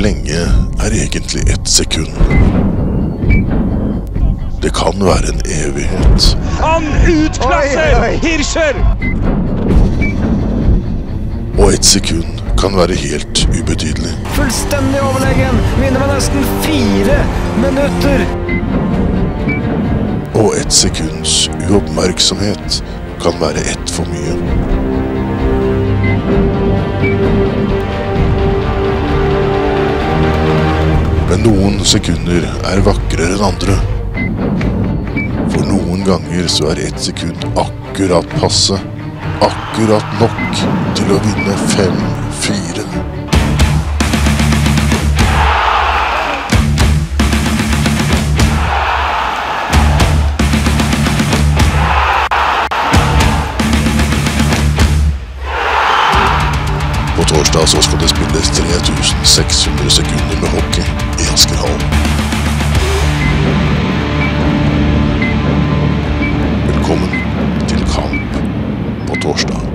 lenge er egentlig ett sekund? Det kan være en evighet. Han utklasser Hirscher! Og ett sekund kan være helt ubetydelig. Fullstendig overlegen. Vinner med nesten fire minutter. Og ett sekunds uoppmerksomhet kan være ett for mye. Noen sekunder er vakrere enn andre. For noen ganger så er ett sekund akkurat passe. Akkurat nok til å vinne fem-fire. På torsdag så skal det spilles 3600 sekunder med hockey raskt home. Velkommen til kamp på torsdag.